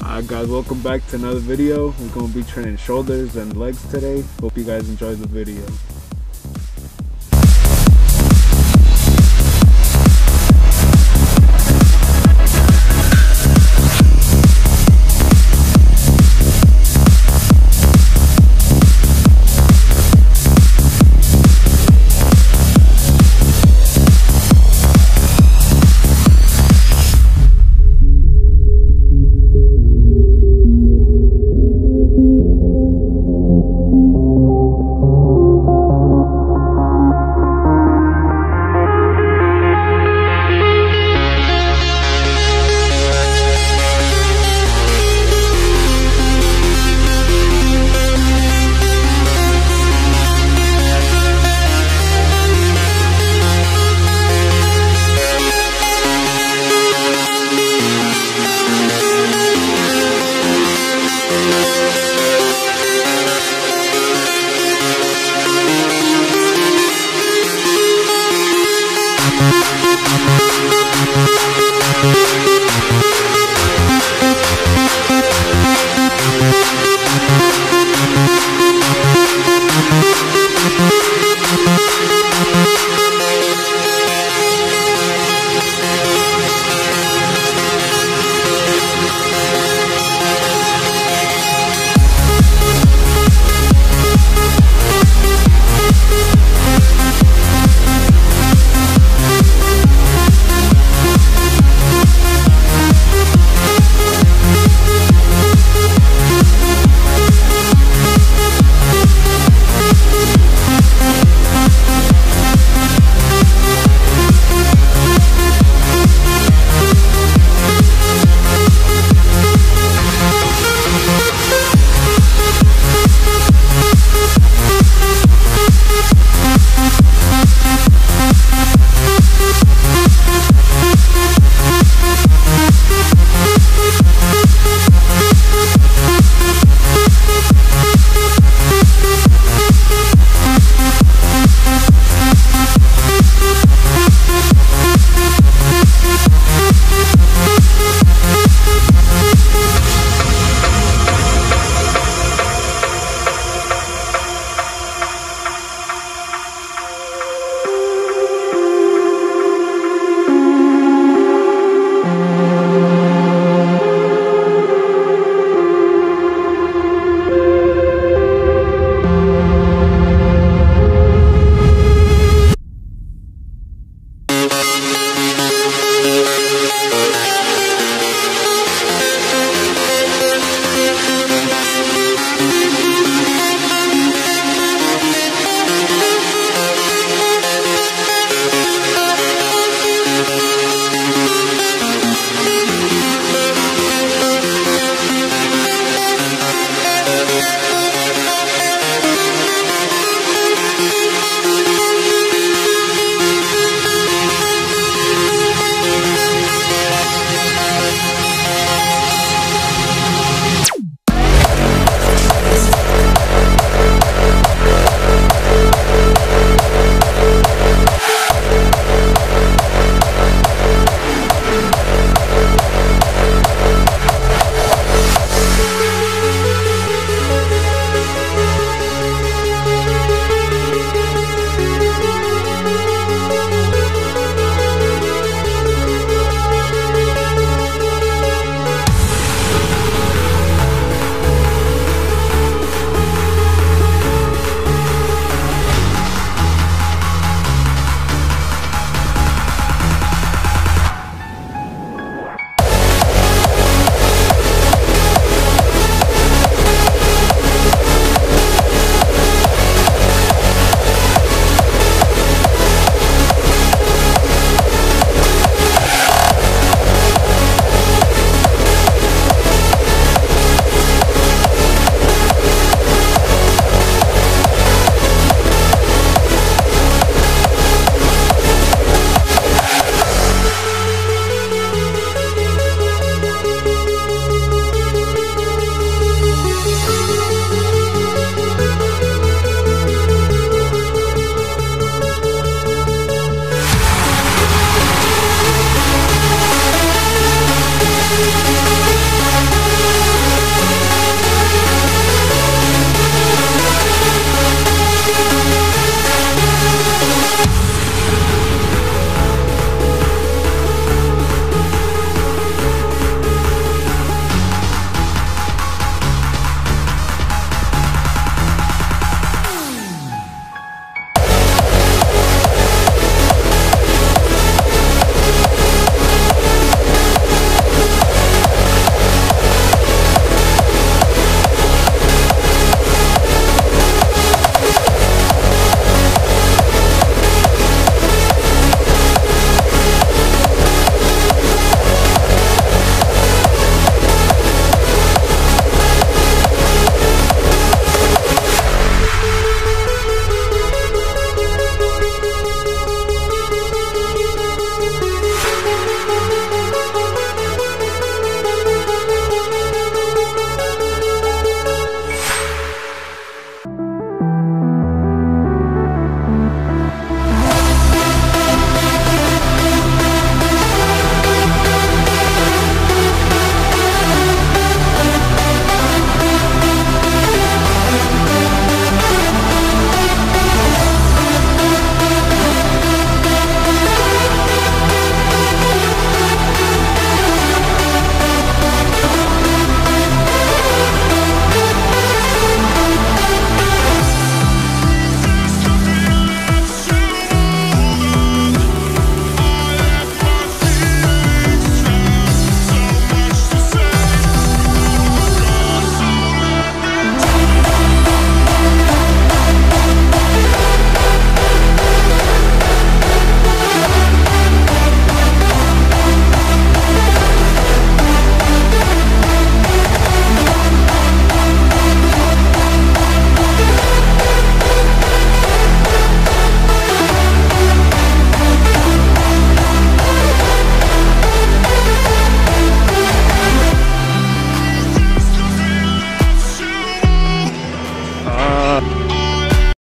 Alright guys, welcome back to another video. We're to be training shoulders and legs today. Hope you guys enjoy the video.